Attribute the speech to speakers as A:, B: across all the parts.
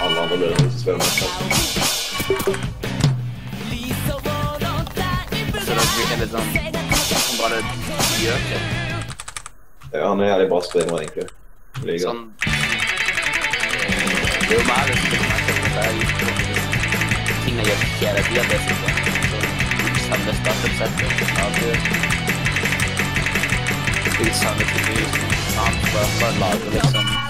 A: alla andra blir
B: en svenska. Eller som, som bara göker.
A: Ja, han är jävligt bara streamare egentligen. Ligan.
B: Sån... Det är bara alldeles för mycket man det, Inga gökigare del dessutom. Sämre startuppsättning. Ja, det... Skitsamma, det är ju fan för lag liksom.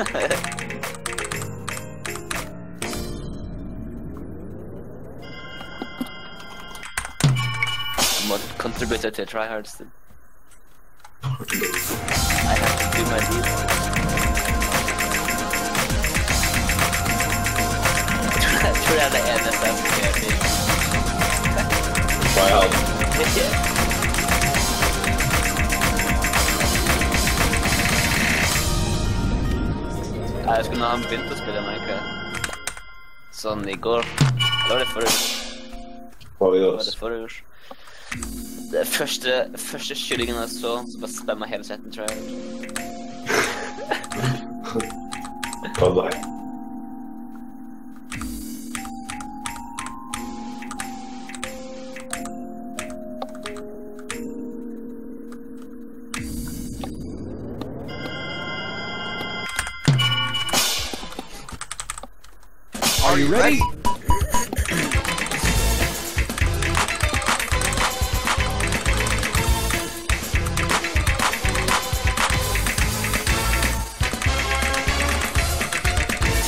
B: Må contribute til tryhards. then. I have to do my deed. Jeg tror jeg er det eneste når han begynte å spille Minecraft. Sånn i går. Eller var det forrige?
A: Hva vi
B: Var det forrige år? Det første, første kyllingen jeg så, så bare spamma hele chatten, tror jeg.
A: Hva
C: Are you ready?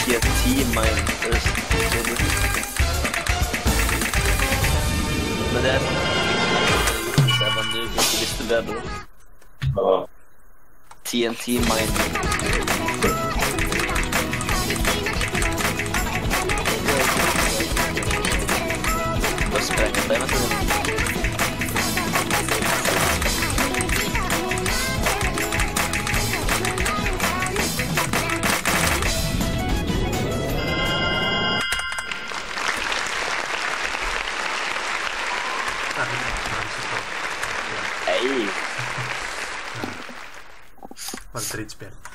B: TNT mine first. Men det er sånn Hvis jeg var noob, så bedre. TNT mine.
C: Эй! 35.